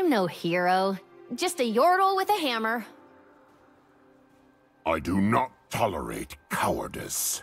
I'm no hero. Just a yordle with a hammer. I do not tolerate cowardice.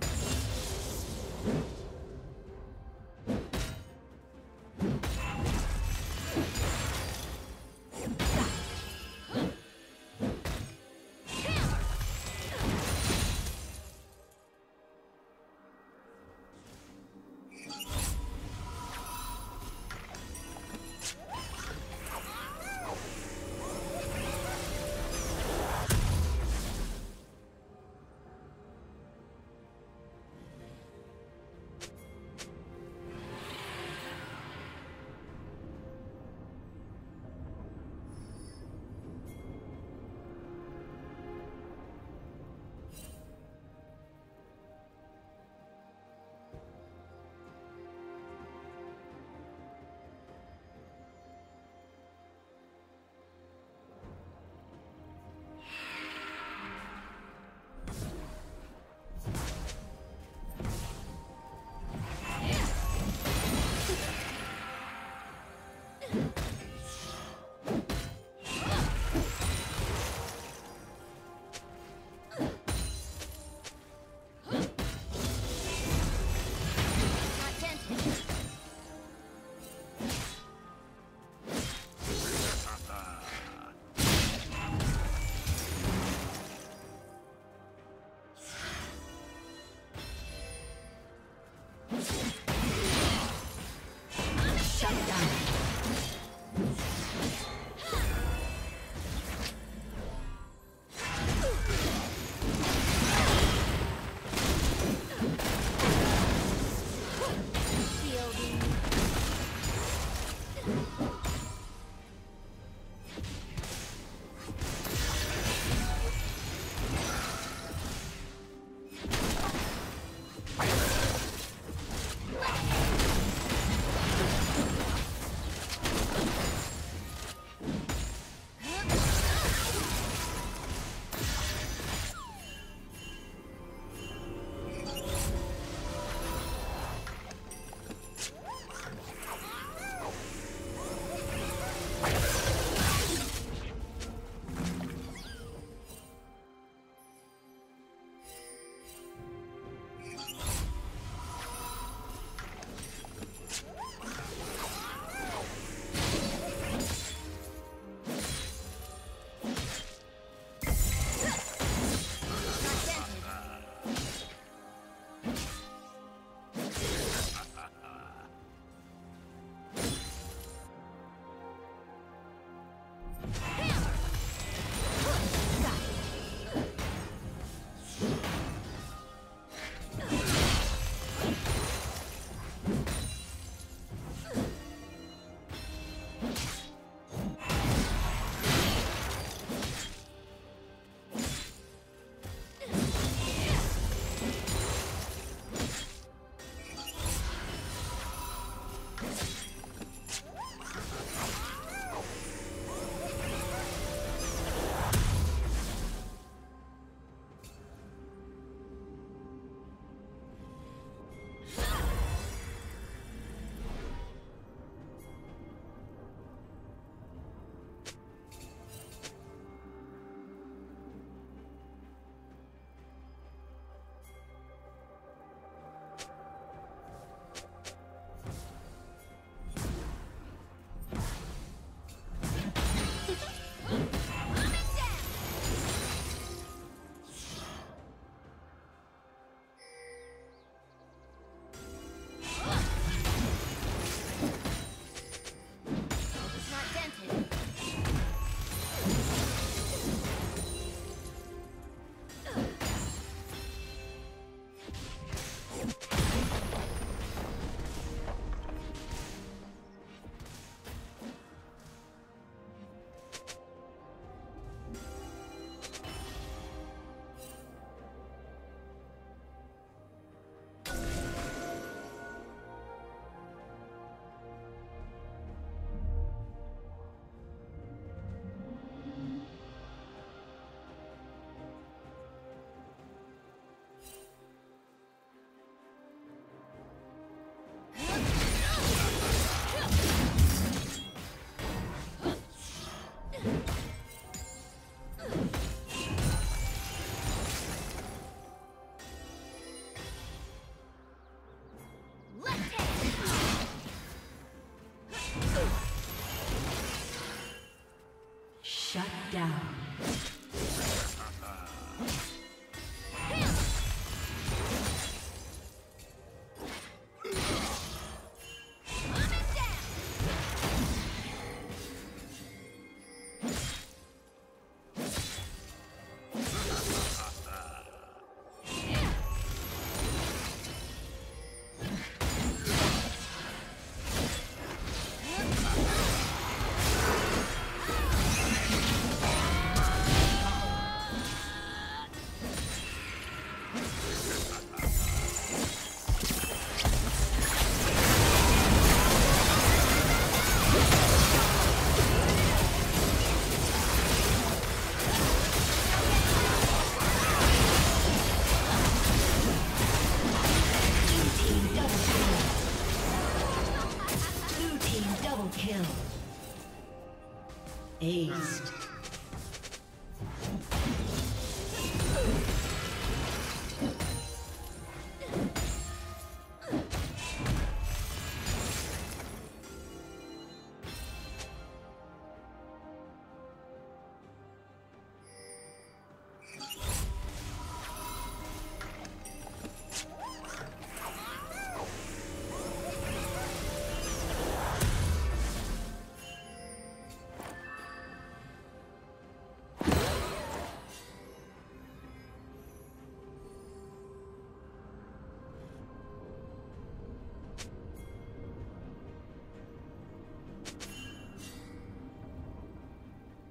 Down.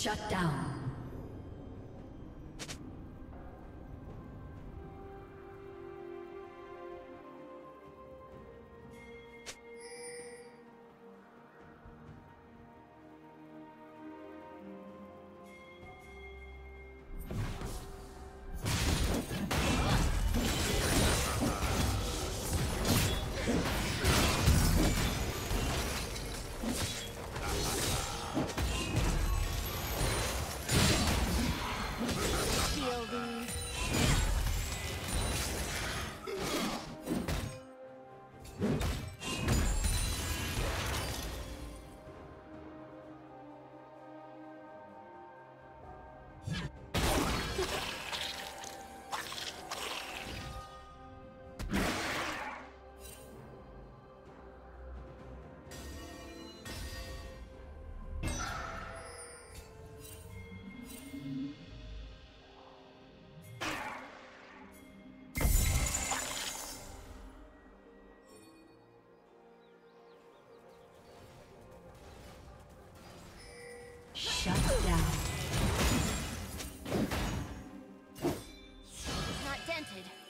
Shut down.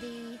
Team's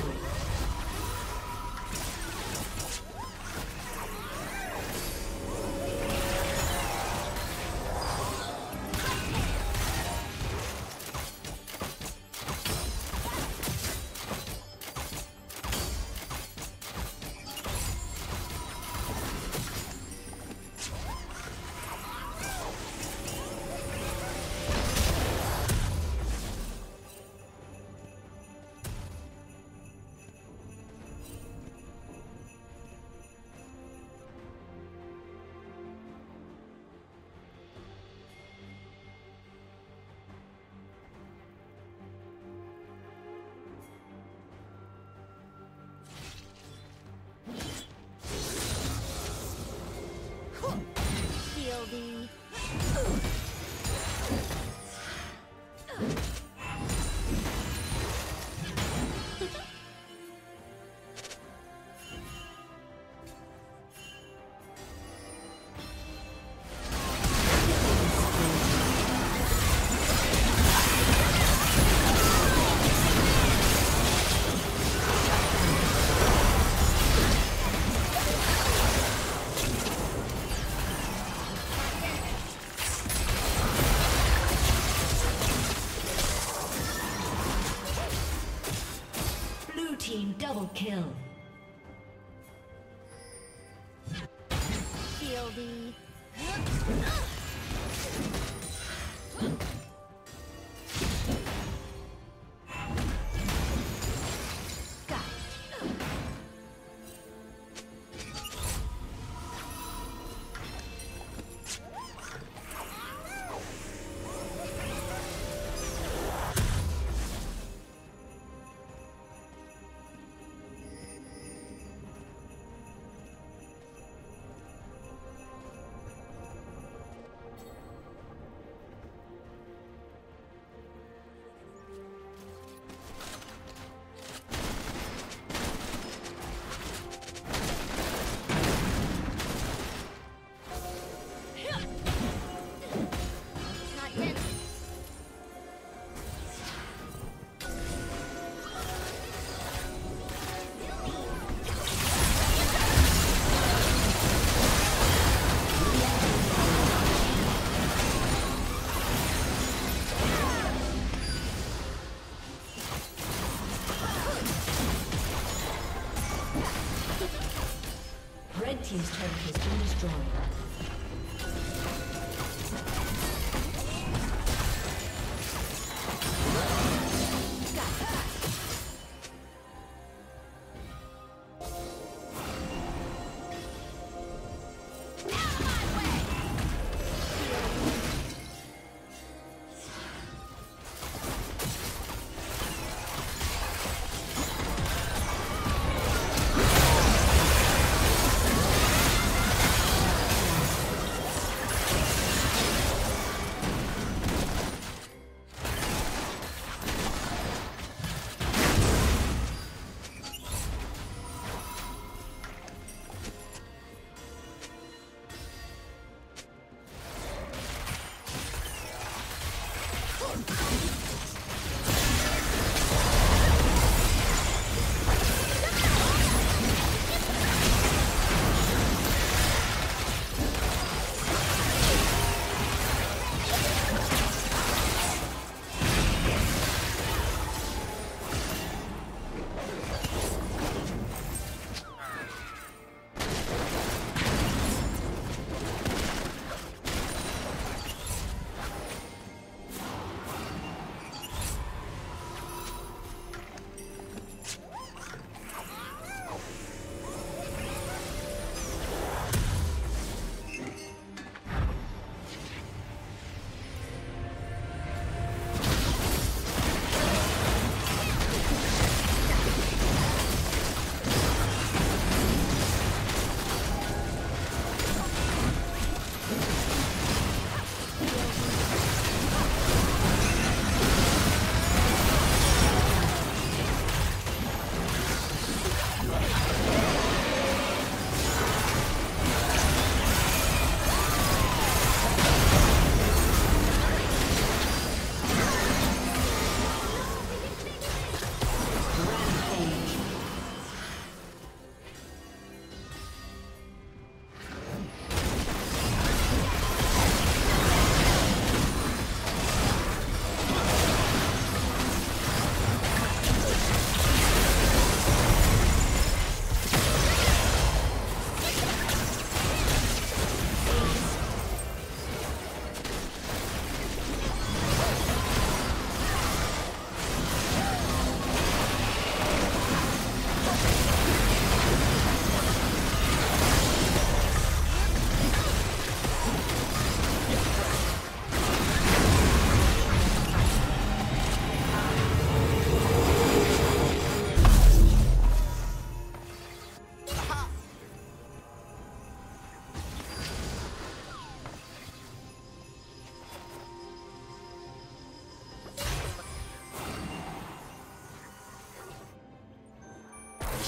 He's Team's turret has been destroyed.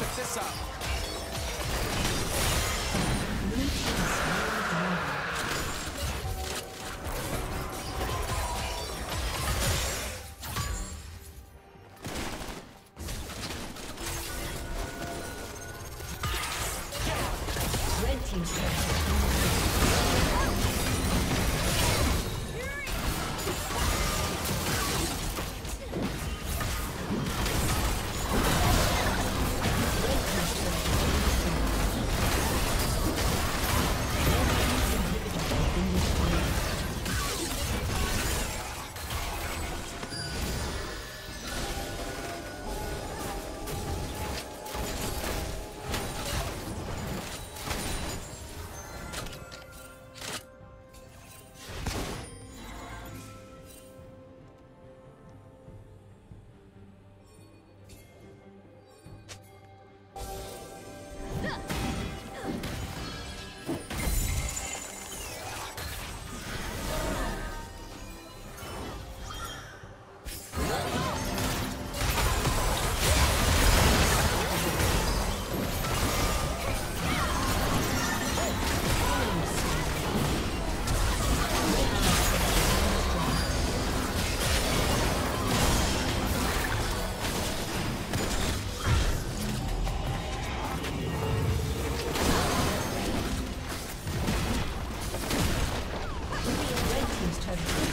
Check this out. Okay.